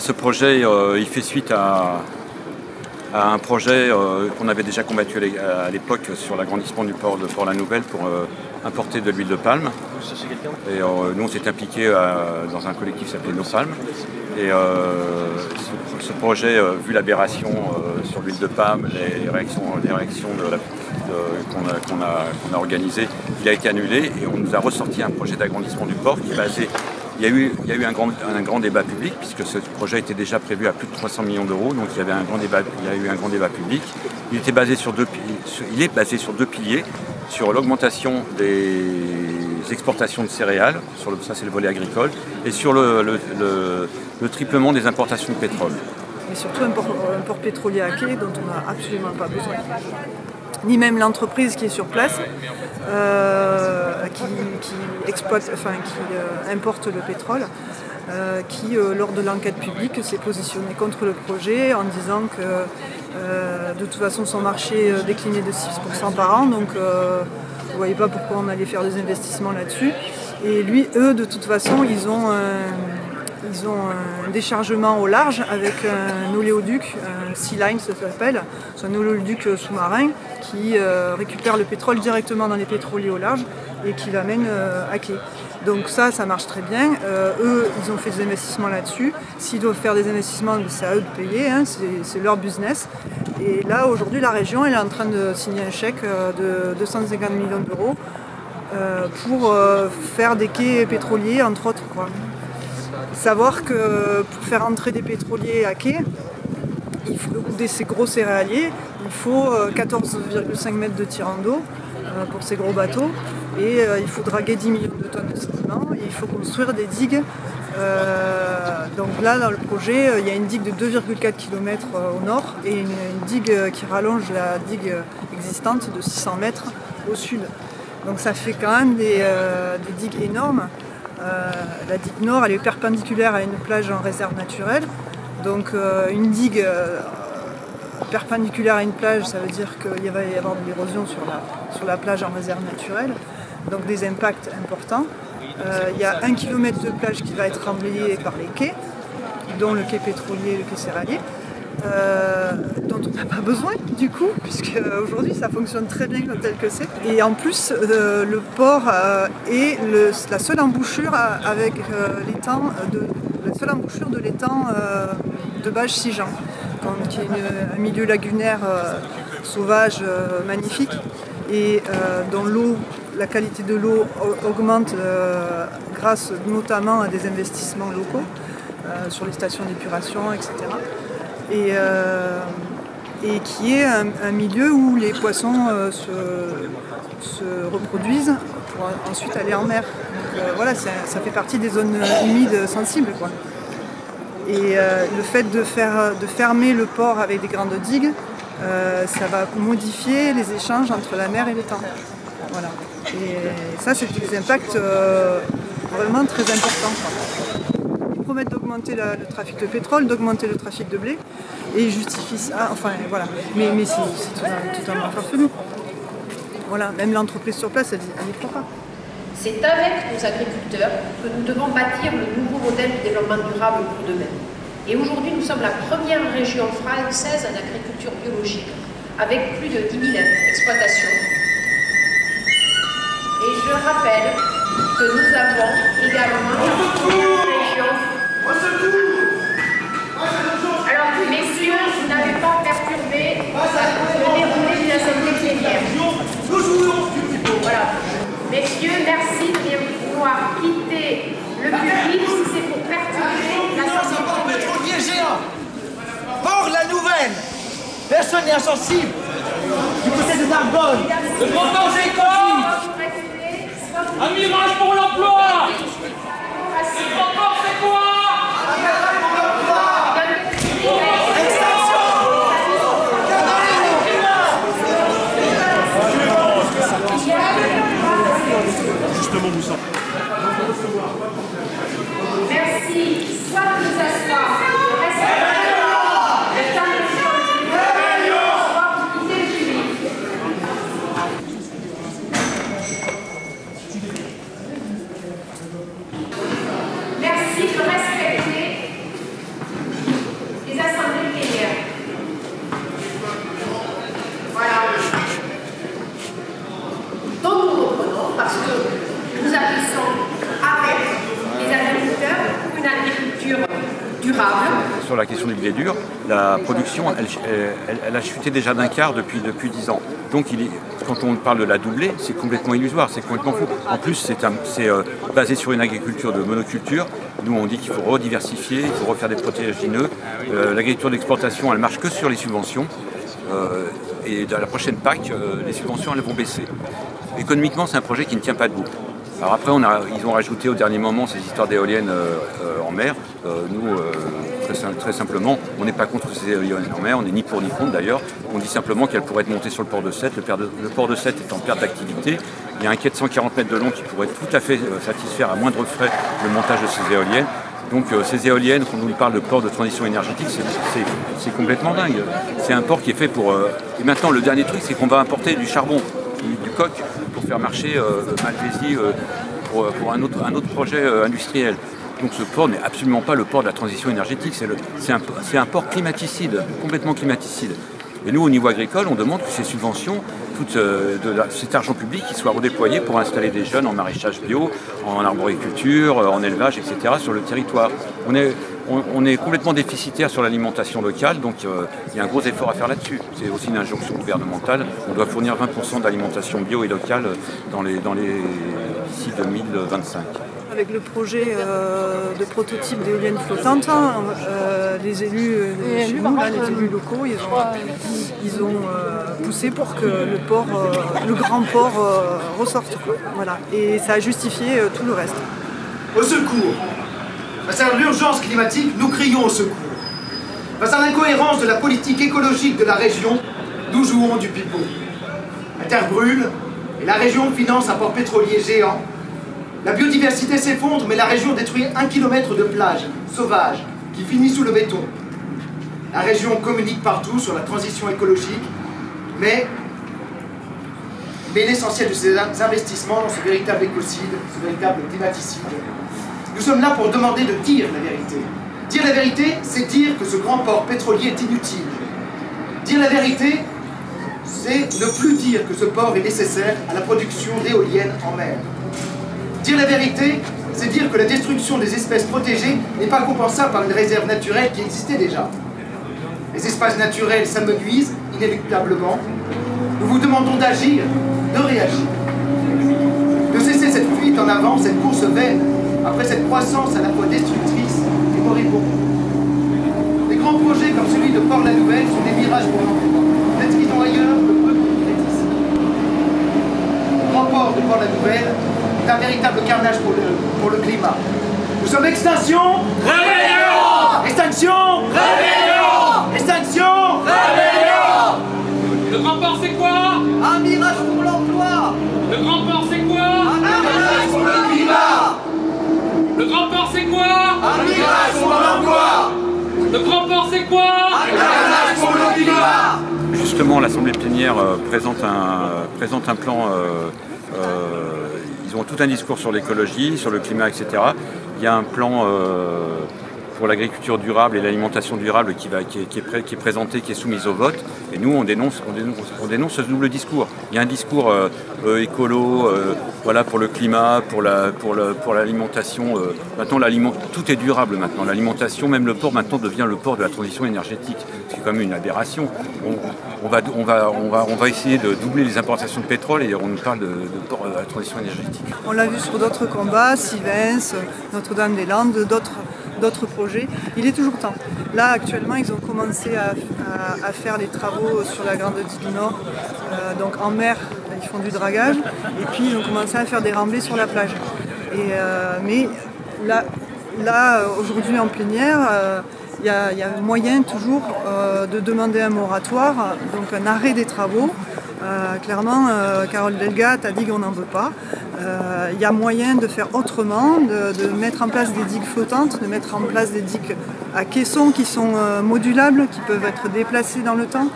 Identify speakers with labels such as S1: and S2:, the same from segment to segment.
S1: Ce projet, euh, il fait suite à, un projet euh, qu'on avait déjà combattu à l'é- à l'époque sur l'agrandissement du port de Port-la-Nouvelle pour euh, importer de l'huile de palme. Et nous, on s'est impliqué dans un collectif qui s'appelait Nos Palmes. Et ce, projet, vu l'aberration sur l'huile de palme, les réactions, les réactions qu'on a, qu'on a- qu'on a organisées, il a été annulé et on nous a ressorti un projet d'agrandissement du port qui est basé. Il y a eu, un, grand, débat public puisque ce projet était déjà prévu à plus de 300 millions d'euros, donc il y, avait un grand débat, il y a eu un grand débat public. Il, était basé sur deux, il est basé sur deux piliers, sur l'augmentation des exportations de céréales, ça c'est le volet agricole, et sur le triplement des importations de pétrole.
S2: mais surtout un port, un port pétrolier à quai dont on n'a absolument pas besoin. Ni même l'entreprise qui est sur place, euh, qui, exploite, enfin qui euh, importe le pétrole, euh, qui lors de l'enquête publique s'est positionné contre le projet en disant que de toute façon son marché déclinait de 6% par an, donc on ne voyait pas pourquoi on allait faire des investissements là-dessus. Et lui, eux, de toute façon, ils ont un- ils ont un déchargement au large avec un oléoduc, un Sea Line ça s'appelle, c'est un oléoduc sous-marin qui euh, récupère le pétrole directement dans les pétroliers au large et qui l'amène euh, à quai. Donc ça, ça marche très bien. Euh, eux, ils ont fait des investissements là-dessus. S'ils doivent faire des investissements, c'est à eux de payer, hein, c'est leur business. Et là, aujourd'hui, la région elle est en train de signer un chèque euh, de 250 millions d'euros euh, pour euh, faire des quais pétroliers, entre autres. Savoir que pour faire entrer des pétroliers à quai, il faut, ou des ces gros céréaliers, il faut euh, 14,5 mètres de tirant d'eau euh, pour ces gros bateaux et euh, il faut draguer 10 millions de tonnes de sédiments et il faut construire des digues. Euh, donc là, dans le projet, euh, il y a une digue de 2,4 km au nord et une, digue euh, qui rallonge la digue euh, existante de 600 mètres au sud. Donc ça fait quand même euh, des digues énormes. Euh, la digue nord, elle est perpendiculaire à une plage en réserve naturelle. Donc euh, une digue euh, perpendiculaire à une plage, ça veut dire qu'il va y avoir de l'érosion sur la, plage en réserve naturelle. Donc des impacts importants. Il y a un kilomètre de plage qui va être emblayé par les quais, dont le quai pétrolier et le quai céréalier. Euh, dont on n'a pas besoin du coup, puisque euh, aujourd'hui ça fonctionne très bien tel que c'est. Et en plus, euh, le port est la seule embouchure avec l'étang de la seule embouchure de l'étang de Bage-Sijan, quand- qui est un milieu lagunaire sauvage magnifique et dont l'eau, la qualité de l'eau au- augmente grâce notamment à des investissements locaux sur les stations d'épuration, etc et, euh, et qui est un, milieu où les poissons euh, se, se reproduisent pour ensuite aller en mer. Donc, euh, voilà, ça fait partie des zones humides sensibles. Et le fait de, fermer le port avec des grandes digues, ça va modifier les échanges entre la mer et l'étang. Voilà. Et ça, c'est des impacts vraiment très importants. Promettent d'augmenter le trafic de pétrole, d'augmenter le trafic de blé, et ils justifient ça. Enfin, voilà. Mais, mais c'est totalement, farfelu. Voilà. Même l'entreprise sur place, elle n'y croit pas.
S3: C'est avec nos agriculteurs que nous devons bâtir le nouveau modèle de développement durable pour demain. Et aujourd'hui, nous sommes la première région française en agriculture biologique, avec plus de 10 000 exploitations. Et je rappelle que nous avons également la Alors, messieurs, vous n'avez pas perturbé le déroulé de la assemblée plénière. Voilà. Messieurs, merci de bien vouloir quitter le public si c'est pour perturber la
S4: pétrolier géant. Port la nouvelle. Personne n'est insensible. Du côté de Narbonne.
S5: Le grand danger quoi Un mirage pour l'emploi Le grand port, c'est quoi
S3: Merci. Soit de nous asseoir, de rester le temps de soit vous quittez le public. Merci. durable.
S1: Sur la question du blé dur, la production, elle, a chuté déjà d'un quart depuis, depuis 10 ans. Donc quand on parle de la doubler, c'est complètement illusoire, c'est complètement fou. En plus, c'est euh, basé sur une agriculture de monoculture. Nous, on dit qu'il faut rediversifier, il faut refaire des protéagineux. Euh, l'agriculture d'exportation, elle marche que sur les subventions. Euh, et dans la prochaine PAC, les subventions, elles vont baisser. Économiquement, c'est un projet qui ne tient pas debout. Alors après, ils ont rajouté au dernier moment ces histoires d'éoliennes euh, euh, en mer. Euh, nous, très, simplement, on n'est pas contre ces éoliennes en mer, on n'est ni pour ni contre d'ailleurs. On dit simplement qu'elles pourraient être montées sur le port de Sète. Le, port de Sète est en perte d'activité. Il y a un quai de 140 mètres de long qui pourrait tout à fait satisfaire à moindre frais le montage de ces éoliennes. Donc ces éoliennes, quand on nous parle de port de transition énergétique, c'est complètement dingue. C'est un port qui est fait pour... Et maintenant, le dernier truc, c'est qu'on va importer du charbon, du coq, faire marcher euh, Malvésie euh, pour, un, autre, projet euh, industriel. Donc ce port n'est absolument pas le port de la transition énergétique, c'est un, port climaticide, complètement climaticide. Et nous, au niveau agricole, on demande que ces subventions, tout cet argent public, il soit redéployé pour installer des jeunes en maraîchage bio, en arboriculture, en élevage, etc. sur le territoire. On, est complètement déficitaire sur l'alimentation locale, donc euh, il y a un gros effort à faire là-dessus. C'est aussi une injonction gouvernementale. On doit fournir 20% d'alimentation bio et locale dans les, dans les d'ici 2025
S2: avec le projet euh, de prototype d'éoliennes flottantes, hein, euh, les élus, les élus locaux, ils ont, poussé pour que le port, le grand port ressorte. Voilà. Et ça a justifié tout le reste.
S6: Au secours Face à l'urgence climatique, nous crions au secours. Face à l'incohérence de la politique écologique de la région, nous jouons du pipeau. La terre brûle et la région finance un port pétrolier géant. La biodiversité s'effondre, mais la région détruit un kilomètre de plage sauvage qui finit sous le béton. La région communique partout sur la transition écologique, mais, mais l'essentiel de ces investissements dans ce véritable écocide, ce véritable climaticide, nous sommes là pour demander de dire la vérité. Dire la vérité, c'est dire que ce grand port pétrolier est inutile. Dire la vérité, c'est ne plus dire que ce port est nécessaire à la production d'éoliennes en mer. Dire la vérité, c'est dire que la destruction des espèces protégées n'est pas compensable par une réserve naturelle qui existait déjà. Les espaces naturels s'amenuisent inéluctablement. Nous vous demandons d'agir, de réagir, de cesser cette fuite en avant, cette course vaine après cette croissance à la fois destructrice et moribonde. Des grands projets comme celui de Port-la-Nouvelle sont des mirages pour l'emploi. Peut-être qu'ils ont ailleurs le peu ici. Le grand port de Port-la-Nouvelle est un véritable carnage pour le, pour le climat. Nous sommes extinction
S5: Réveillons
S6: Extinction
S5: Réveillons
S6: Extinction
S5: Réveillons Le grand port c'est quoi?
S4: Un mirage pour l'emploi
S5: Le grand port c'est quoi
S4: Un mirage pour le climat
S5: le grand port c'est quoi?
S4: Un mirage pour l'emploi
S5: Le grand port c'est quoi?
S4: Un mirage pour le climat
S1: Justement, l'Assemblée plénière euh, présente, un, présente un plan. Euh, euh, ils ont tout un discours sur l'écologie, sur le climat, etc. Il y a un plan pour l'agriculture durable et l'alimentation durable qui, est, qui, est présenté, qui est soumise au vote. Et nous, on dénonce, on dénonce, ce double discours. Il y a un discours euh, euh, écolo, euh, voilà, pour le climat, pour la, pour pour l'alimentation. maintenant, tout est durable maintenant. L'alimentation, même le port, maintenant devient le port de la transition énergétique. C'est quand même une aberration. On, va, on, va, on, va, on va essayer de doubler les importations de pétrole et on nous parle de, port de la transition énergétique.
S2: On l'a vu sur d'autres combats, Sivens, Notre-Dame-des-Landes, d'autres d'autres projets. Il est toujours temps. Là, actuellement, ils ont commencé à, faire les travaux sur la Grande Digue Nord. Euh, donc en mer, ils font du dragage. Et puis, ils ont commencé à faire des remblais sur la plage. Et, euh, mais là, là aujourd'hui, en plénière, euh, il y, a moyen toujours de demander un moratoire, donc un arrêt des travaux. clairement, Carole Delgat a dit qu'on n'en veut pas. Il euh, y a moyen de faire autrement, de, mettre en place des digues flottantes, de mettre en place des digues à caissons qui sont euh, modulables, qui peuvent être déplacées dans le temps.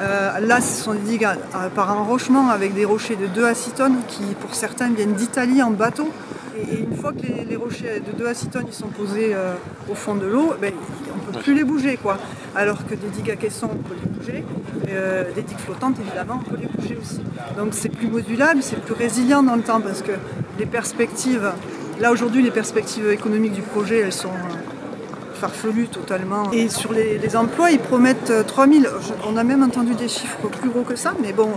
S2: Euh, là, ce sont des digues par enrochement avec des rochers de 2 acitones qui, pour certains, viennent d'Italie en bateau. Et, une fois que les, rochers de 2 acitones ils sont posés au fond de l'eau, ben, plus les bouger. Quoi. Alors que des digues à caissons, on peut les bouger. des digues flottantes, évidemment, on peut les bouger aussi. Donc c'est plus modulable, c'est plus résilient dans le temps parce que les perspectives, là aujourd'hui, les perspectives économiques du projet, elles sont farfelu totalement. Et sur les, emplois, ils promettent 3000. On a même entendu des chiffres plus gros que ça, mais bon,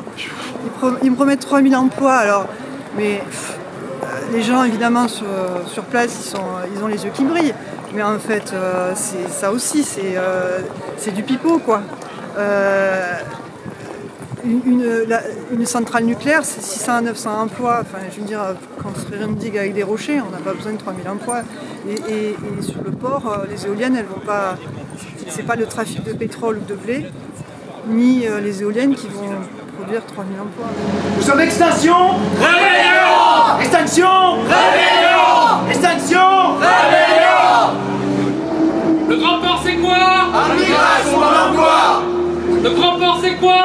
S2: ils, me promettent 3000 emplois. Alors, mais les gens, évidemment, sur, place, ils, ont les yeux qui brillent. Mais en fait, c'est ça aussi, c'est du pipeau, quoi une, centrale nucléaire, c'est 600 à 900 emplois. Enfin, je veux dire, serait une digue avec des rochers, on n'a pas besoin de 3000 emplois. Et, sur le port, euh, les éoliennes, elles vont pas. C'est pas le trafic de pétrole ou de blé, ni euh, les éoliennes qui vont produire 3000 emplois.
S6: Nous sommes extinction
S5: Réveillon
S6: Extinction
S5: Réveillon
S6: Extinction
S5: Réveillon Le grand port, c'est quoi?
S6: Immigration dans l'emploi.
S5: Le grand port, c'est quoi?